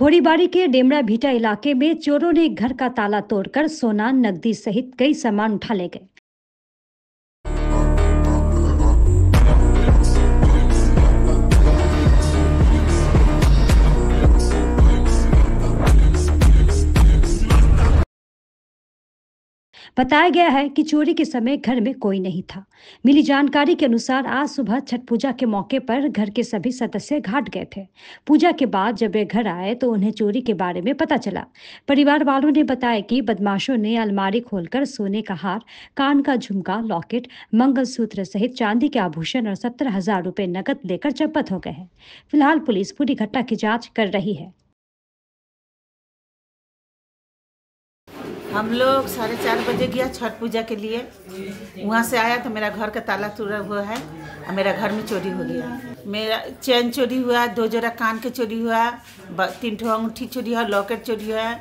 खोरीबाड़ी के डेमरा भीटा इलाके में चोरों ने घर का ताला तोड़कर सोना नकदी सहित कई सामान उठा ले गए। बताया गया है कि चोरी के समय घर में कोई नहीं था। मिली जानकारी के अनुसार आज सुबह छठ पूजा के मौके पर घर के सभी सदस्य घाट गए थे। पूजा के बाद जब वे घर आए तो उन्हें चोरी के बारे में पता चला। परिवार वालों ने बताया कि बदमाशों ने अलमारी खोलकर, सोने का हार, कान का झुमका, लॉकेट, मंगलसूत्र सहित चांदी के आभूषण और सत्तर हज़ार रुपये नकद लेकर जब्त हो गए हैं। फ़िलहाल पुलिस पूरी घटना की जाँच कर रही है। हम लोग साढ़े चार बजे गया छठ पूजा के लिए। वहाँ से आया तो मेरा घर का ताला टूटा हुआ है और मेरा घर में चोरी हो गया। मेरा चैन चोरी हुआ, दो जोड़ा कान के चोरी हुआ तीन ठो अंगूठी चोरी हुआ, लॉकेट चोरी हुआ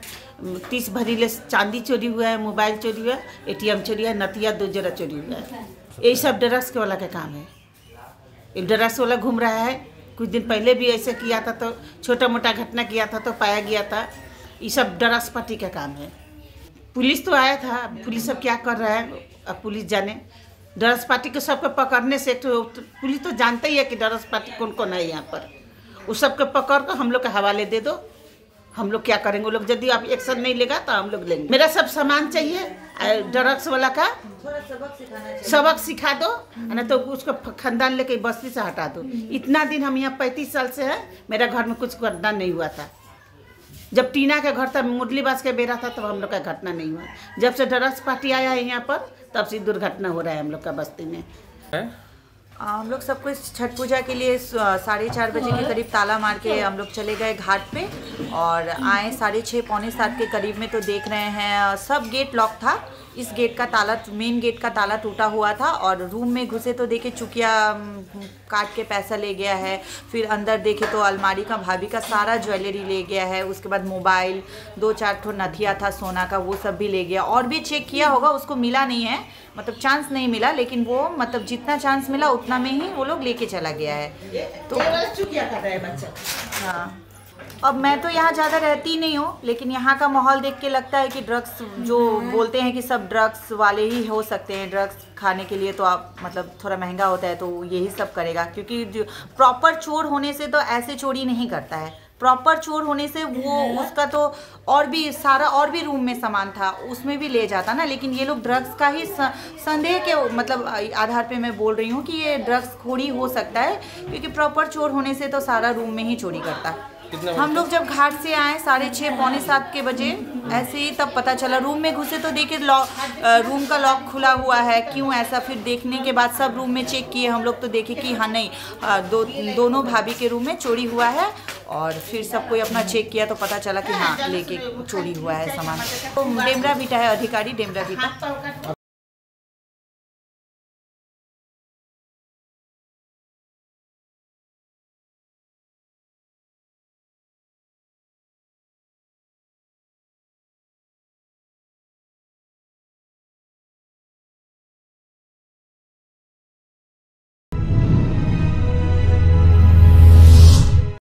तीस भरीले चांदी चोरी हुआ है मोबाइल चोरी हुआ, एटीएम चोरी है नतिया दो जोड़ा चोरी हुआ। है यही सब ड्रग्स के वाला का काम है। ड्रग्स वाला घूम रहा है। कुछ दिन पहले भी ऐसे किया था तो छोटा मोटा घटना किया था तो पाया गया था। ये सब ड्रग्स पार्टी का काम है। पुलिस तो आया था पुलिस सब क्या कर रहा है? अब पुलिस जाने। ड्रग्स पार्टी को सबको पकड़ने से तो पुलिस तो जानता ही है कि डरस पार्टी कौन कौन है यहाँ पर। उस सबको पकड़ कर हम लोग के हवाले दे दो। हम लोग क्या करेंगे? वो लोग यदि आप एक्शन नहीं लेगा तो हम लोग लेंगे। मेरा सब सामान चाहिए ड्रग्स वाला का। सबक सिखा दो ना तो उसको खानदान लेके बस्ती से हटा दो। इतना दिन हम यहाँ पैंतीस साल से है मेरा घर में कुछ घटना नहीं हुआ था। जब टीना के घर था मुरली बास के बेरा था तब हम लोग का घटना नहीं हुआ। जब से ड्रग्स पार्टी आया है यहाँ पर तब से दुर्घटना हो रहा है हम लोग का बस्ती में। आ, हम लोग सबको कुछ छठ पूजा के लिए साढ़े चार बजे के करीब ताला मार के हम लोग चले गए घाट पे और आए साढ़े छः पौने सात के करीब में तो देख रहे हैं सब गेट लॉक था। इस गेट का ताला मेन गेट का ताला टूटा हुआ था और रूम में घुसे तो देखे चुकिया काट के पैसा ले गया है फिर अंदर देखे तो अलमारी का भाभी का सारा ज्वेलरी ले गया है उसके बाद मोबाइल दो चार ठो नथिया था सोना का वो सब भी ले गया। और भी चेक किया होगा उसको मिला नहीं है मतलब चांस नहीं मिला लेकिन वो मतलब जितना चांस मिला उतना में ही वो लोग लेके चला गया है। तो चुकिया कर रहा है बच्चा। हाँ। अब मैं तो यहाँ ज़्यादा रहती नहीं हूँ लेकिन यहाँ का माहौल देख के लगता है कि ड्रग्स जो बोलते हैं कि सब ड्रग्स वाले ही हो सकते हैं ड्रग्स खाने के लिए तो आप मतलब थोड़ा महँगा होता है तो यही सब करेगा क्योंकि प्रॉपर चोर होने से तो ऐसे चोरी नहीं करता है। प्रॉपर चोर होने से वो उसका तो और भी सारा और भी रूम में सामान था उसमें भी ले जाता ना लेकिन ये लोग ड्रग्स का ही संदेह के मतलब आधार पे मैं बोल रही हूँ कि ये ड्रग्स खोड़ी हो सकता है क्योंकि प्रॉपर चोर होने से तो सारा रूम में ही चोरी करता। हम लोग जब घाट से आए साढ़े छः पौने सात के बजे ऐसे ही तब पता चला। रूम में घुसे तो देखे लॉक रूम का लॉक खुला हुआ है। क्यों ऐसा? फिर देखने के बाद सब रूम में चेक किए। हम लोग तो देखे कि हाँ नहीं दो दोनों भाभी के रूम में चोरी हुआ है और फिर सब कोई अपना चेक किया तो पता चला कि हाँ लेके चोरी हुआ है सामान। तो डेमरा बीटा है अधिकारी डेमरा बीटा